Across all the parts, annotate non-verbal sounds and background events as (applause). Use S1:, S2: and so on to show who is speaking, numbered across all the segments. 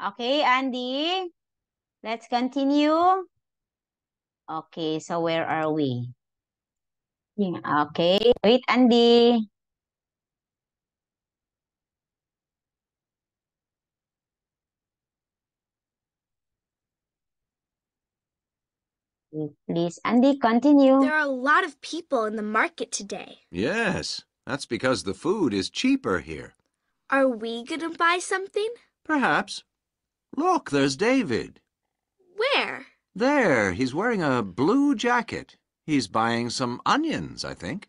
S1: Okay, Andy. Let's continue. Okay, so where are we? Yeah, okay. Wait, Andy. Please, Andy, continue.
S2: There are a lot of people in the market today.
S3: Yes, that's because the food is cheaper here.
S2: Are we gonna buy something?
S3: Perhaps. Look, there's David.
S2: Where?
S3: There, he's wearing a blue jacket. He's buying some onions, I think.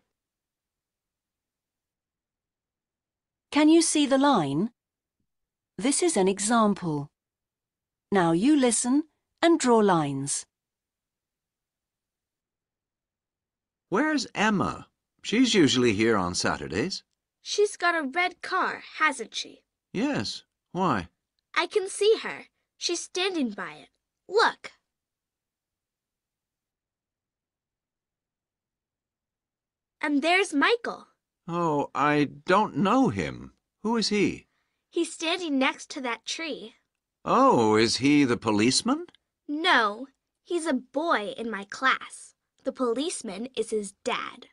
S4: Can you see the line? This is an example. Now you listen and draw lines.
S3: Where's Emma? She's usually here on Saturdays.
S2: She's got a red car, hasn't she?
S3: Yes. Why?
S2: I can see her. She's standing by it. Look. And there's Michael.
S3: Oh, I don't know him. Who is he?
S2: He's standing next to that tree.
S3: Oh, is he the policeman?
S2: No, he's a boy in my class. The policeman is his dad.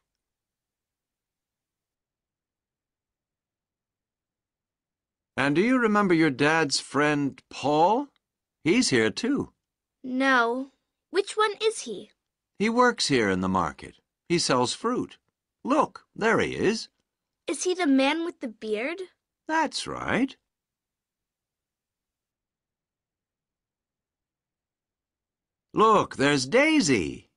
S3: And do you remember your dad's friend, Paul? He's here too.
S2: No. Which one is he?
S3: He works here in the market. He sells fruit. Look, there he is.
S2: Is he the man with the beard?
S3: That's right. Look, there's Daisy.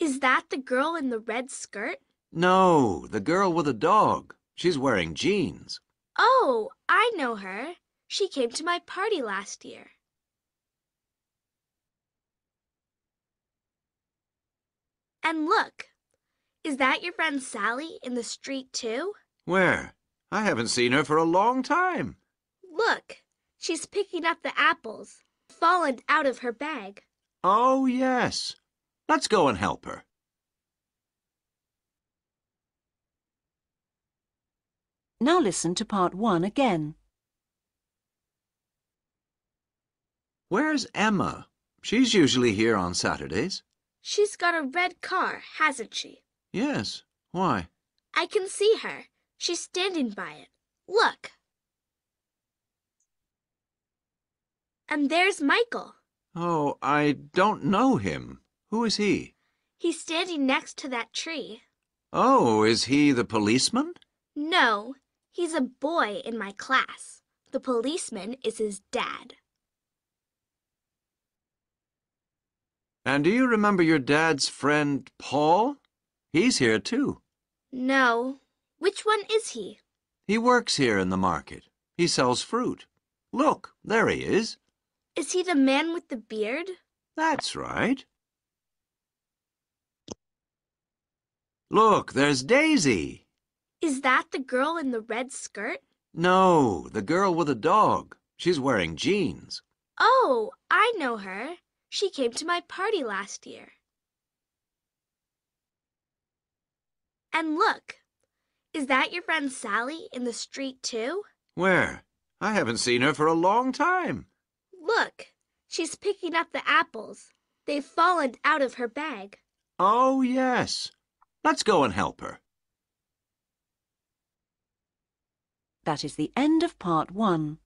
S2: Is that the girl in the red skirt?
S3: No, the girl with a dog. She's wearing jeans.
S2: Oh, I know her. She came to my party last year. And look, is that your friend Sally in the street too?
S3: Where? I haven't seen her for a long time.
S2: Look, she's picking up the apples, fallen out of her bag.
S3: Oh, yes. Let's go and help her.
S4: Now listen to part one again.
S3: Where's Emma? She's usually here on Saturdays.
S2: She's got a red car, hasn't she?
S3: Yes. Why?
S2: I can see her. She's standing by it. Look. And there's Michael.
S3: Oh, I don't know him. Who is he?
S2: He's standing next to that tree.
S3: Oh, is he the policeman?
S2: No, he's a boy in my class. The policeman is his dad.
S3: And do you remember your dad's friend, Paul? He's here too.
S2: No. Which one is he?
S3: He works here in the market. He sells fruit. Look, there he is.
S2: Is he the man with the beard?
S3: That's right. Look, there's Daisy.
S2: Is that the girl in the red skirt?
S3: No, the girl with a dog. She's wearing jeans.
S2: Oh, I know her. She came to my party last year. And look, is that your friend Sally in the street too?
S3: Where? I haven't seen her for a long time.
S2: Look, she's picking up the apples. They've fallen out of her bag.
S3: Oh, yes. Let's go and help her.
S4: That is the end of part one.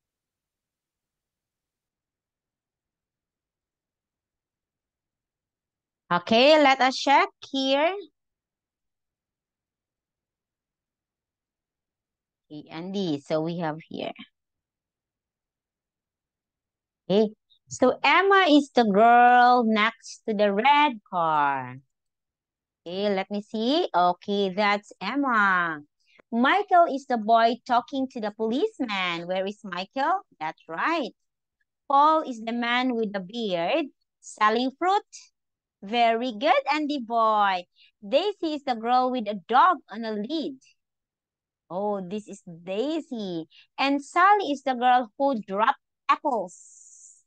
S1: Okay, let us check here. Okay, Andy, so we have here. Okay, so Emma is the girl next to the red car. Okay, let me see. Okay, that's Emma. Michael is the boy talking to the policeman. Where is Michael? That's right. Paul is the man with the beard selling fruit. Very good, Andy boy. Daisy is the girl with a dog on a lead. Oh, this is Daisy. And Sally is the girl who dropped apples.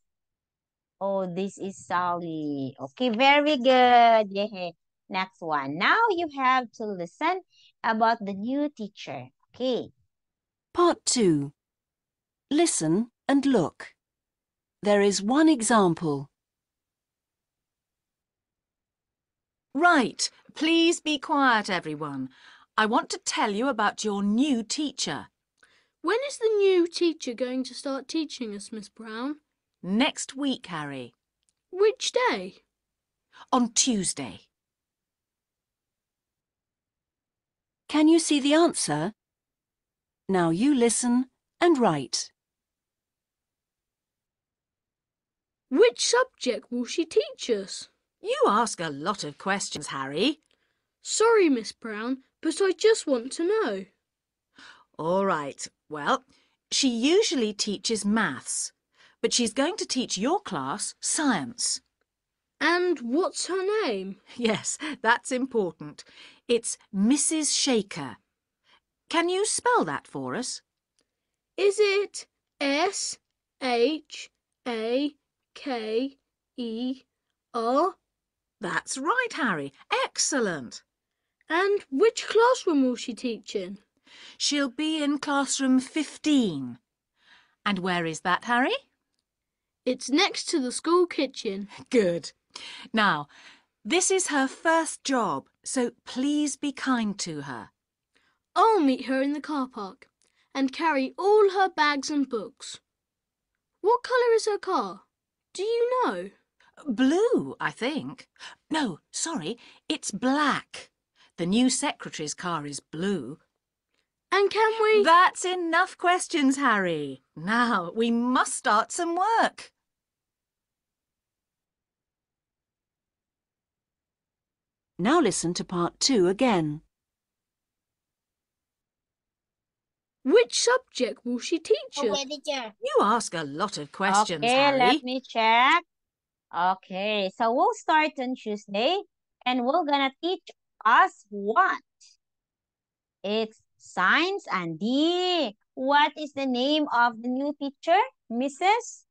S1: Oh, this is Sally. Okay, very good. Yeah. (laughs) Next one. Now you have to listen about the new teacher. Okay.
S4: Part two. Listen and look. There is one example.
S5: Right, please be quiet, everyone. I want to tell you about your new teacher.
S6: When is the new teacher going to start teaching us, Miss Brown?
S5: Next week, Harry.
S6: Which day?
S5: On Tuesday.
S4: Can you see the answer? Now you listen and write.
S6: Which subject will she teach us?
S5: You ask a lot of questions, Harry.
S6: Sorry, Miss Brown, but I just want to know.
S5: All right, well, she usually teaches maths, but she's going to teach your class science.
S6: And what's her name? (laughs)
S5: Yes, that's important. It's Mrs. Shaker. Can you spell that for us?
S6: Is it S H A K E R?
S5: That's right, Harry. Excellent.
S6: And which classroom will she teach in?
S5: She'll be in classroom 15. And where is that, Harry?
S6: It's next to the school kitchen.
S5: Good. Now, this is her first job, so please be kind to her.
S6: I'll meet her in the car park and carry all her bags and books. What colour is her car? Do you know?
S5: Blue, I think. No, sorry, it's black. The new secretary's car is blue.
S6: And can we?
S5: That's enough questions, Harry. Now, we must start some work.
S4: Now listen to part two again.
S6: Which subject will she teach oh, us?
S5: You ask a lot of questions,
S1: okay,
S5: Harry.
S1: let me check. Okay, so we'll start on Tuesday and we're gonna teach us what? It's science and D. What is the name of the new teacher? Mrs.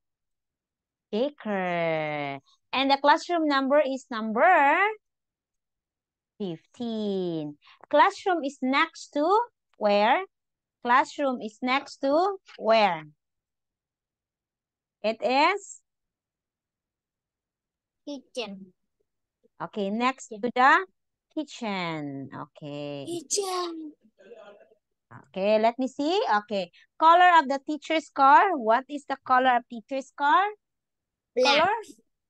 S1: Baker. And the classroom number is number 15. Classroom is next to where? Classroom is next to where? It is?
S7: Kitchen.
S1: Okay, next to the kitchen. Okay.
S7: Kitchen.
S1: Okay, let me see. Okay. Color of the teacher's car. What is the color of teacher's car?
S7: Black.
S1: Color?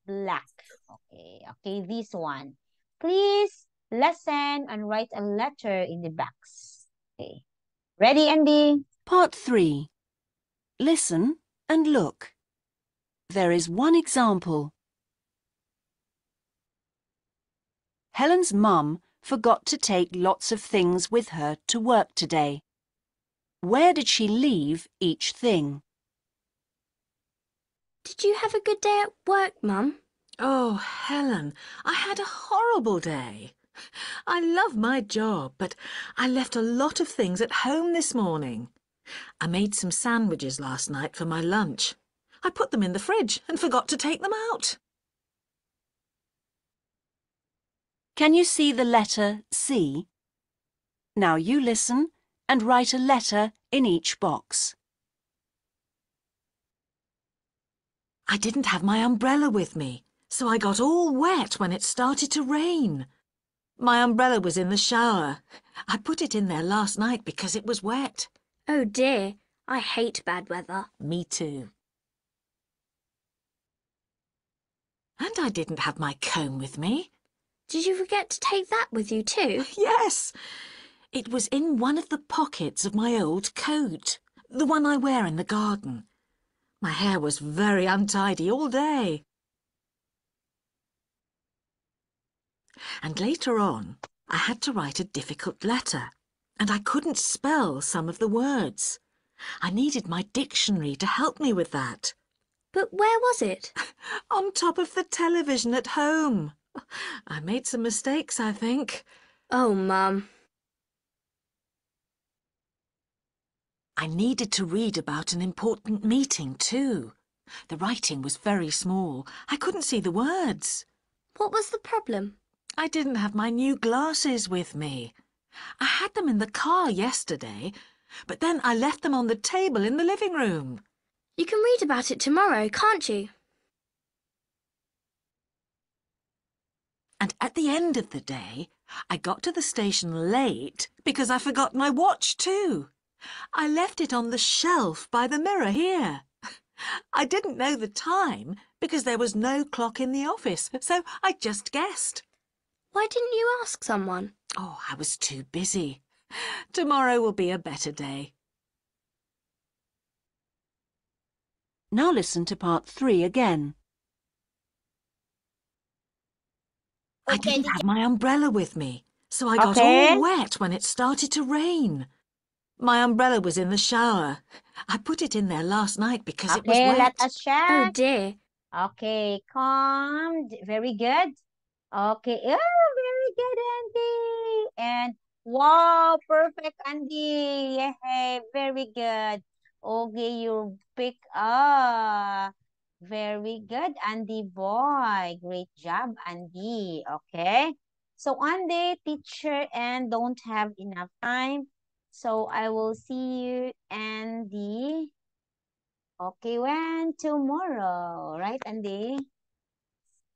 S1: Black. Okay. Okay, this one. Please listen and write a letter in the box. Okay. Ready, Andy?
S4: Part three. Listen and look. There is one example. Helen's mum forgot to take lots of things with her to work today. Where did she leave each thing?
S2: Did you have a good day at work, Mum?
S5: Oh, Helen, I had a horrible day. I love my job, but I left a lot of things at home this morning. I made some sandwiches last night for my lunch. I put them in the fridge and forgot to take them out.
S4: Can you see the letter C? Now you listen and write a letter in each box.
S5: I didn't have my umbrella with me, so I got all wet when it started to rain. My umbrella was in the shower. I put it in there last night because it was wet.
S2: Oh dear, I hate bad weather.
S5: Me too. And I didn't have my comb with me.
S2: Did you forget to take that with you too? (laughs)
S5: Yes, it was in one of the pockets of my old coat, the one I wear in the garden. My hair was very untidy all day. And later on, I had to write a difficult letter, and I couldn't spell some of the words. I needed my dictionary to help me with that.
S2: But where was it? (laughs)
S5: On top of the television at home. I made some mistakes, I think.
S2: Oh, Mum.
S5: I needed to read about an important meeting, too. The writing was very small. I couldn't see the words.
S2: What was the problem?
S5: I didn't have my new glasses with me. I had them in the car yesterday, but then I left them on the table in the living room.
S2: You can read about it tomorrow, can't you?
S5: And at the end of the day, I got to the station late because I forgot my watch too. I left it on the shelf by the mirror here. I didn't know the time because there was no clock in the office, so I just guessed.
S2: Why didn't you ask someone?
S5: Oh, I was too busy. Tomorrow will be a better day.
S4: Now listen to part three again.
S5: I didn't have my umbrella with me, so I got
S1: Okay.
S5: all wet when it started to rain. My umbrella was in the shower. I put it in there last night because it was
S1: Okay,
S5: wet.
S1: let us
S2: Oh dear.
S1: Okay, calm. Very good. Okay. Oh, very good, Andy. And wow, perfect, Andy. Yay, very good. Okay, you pick up. Very good, Andy boy. Great job, Andy. Okay. So Andy, teacher, and don't have enough time. So I will see you, Andy. Okay, when tomorrow, right, Andy?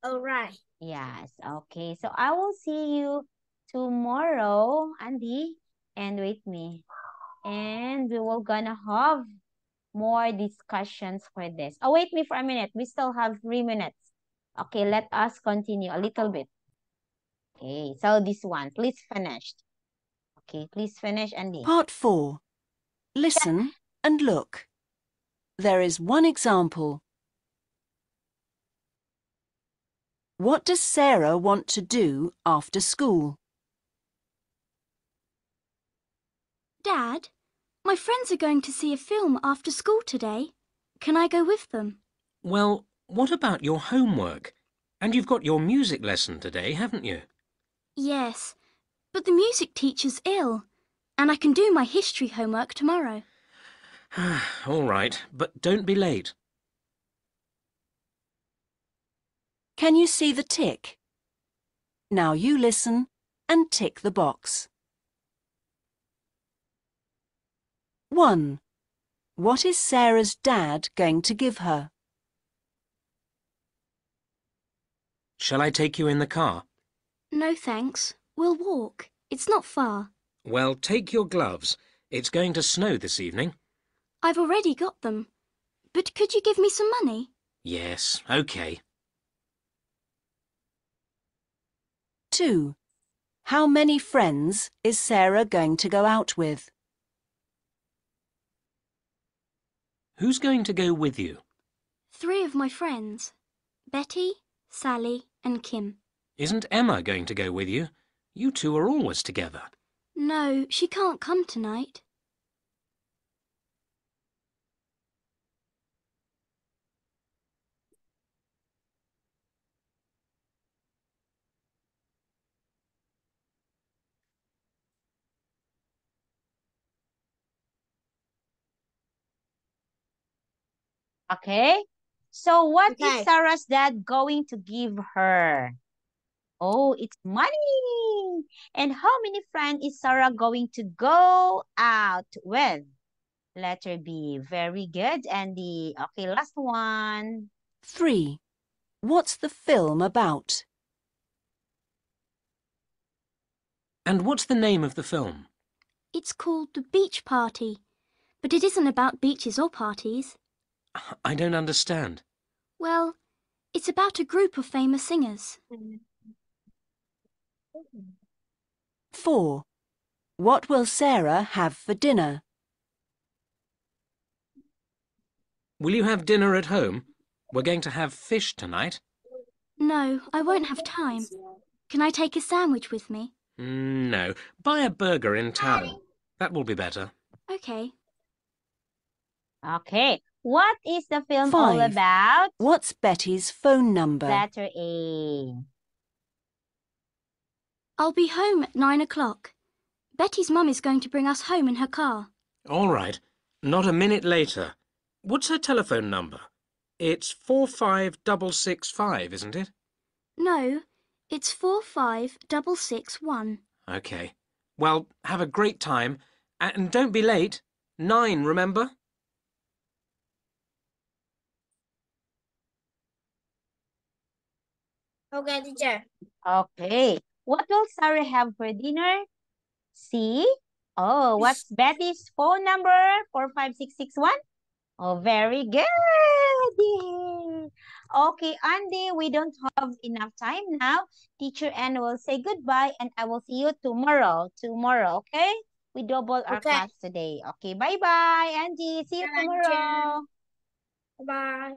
S7: All right.
S1: Yes, okay. So I will see you tomorrow, Andy, and with me. And we will gonna have more discussions for this. Oh, wait me for a minute. We still have three minutes. Okay, let us continue a little bit. Okay, so this one, please finish. Okay, please finish, Andy.
S4: Part four. Listen and look. There is one example. What does Sarah want to do after school?
S6: Dad, my friends are going to see a film after school today. Can I go with them?
S8: Well, what about your homework? And you've got your music lesson today, haven't you?
S6: Yes, but the music teacher's ill, and I can do my history homework tomorrow. (sighs)
S8: All right, but don't be late.
S4: Can you see the tick? Now you listen and tick the box. 1. What is Sarah's dad going to give her?
S8: Shall I take you in the car?
S6: No thanks. We'll walk. It's not far.
S8: Well, take your gloves. It's going to snow this evening.
S6: I've already got them. But could you give me some money?
S8: Yes, OK.
S4: 2. How many friends is Sarah going to go out with?
S8: Who's going to go with you?
S6: Three of my friends. Betty, Sally and Kim.
S8: Isn't Emma going to go with you? You two are always together.
S6: No, she can't come tonight.
S1: Okay. So what is
S7: Okay.
S1: Sarah's dad going to give her? Oh, it's money. And how many friends is Sarah going to go out with? Letter B. Very good, Andy. Okay, last one.
S4: 3. What's the film about?
S8: And what's the name of the film?
S6: It's called The Beach Party. But it isn't about beaches or parties.
S8: I don't understand.
S6: Well, it's about a group of famous singers.
S4: 4. What will Sarah have for dinner?
S8: Will you have dinner at home? We're going to have fish tonight.
S6: No, I won't have time. Can I take a sandwich with me?
S8: Mm, No, buy a burger in town. That will be better.
S6: Okay.
S1: Okay. What is the film all about?
S4: What's Betty's phone number?
S1: Letter A.
S6: I'll be home at nine o'clock. Betty's mum is going to bring us home in her car.
S8: All right, not a minute later. What's her telephone number? It's 45665, isn't it?
S6: No, it's four five double six one.
S8: OK. Well, have a great time. And don't be late. Nine, remember?
S7: Okay, teacher.
S1: Okay. What will Sarah have for dinner? C. Oh, what's Betty's phone number? 45661? Oh, very good. Yay. Okay, Andy, we don't have enough time now. Teacher Anne will say goodbye and I will see you tomorrow. Tomorrow, okay? We double our
S7: Okay.
S1: class today. Okay, bye-bye, Andy. See you
S7: Bye,
S1: tomorrow.
S7: Bye.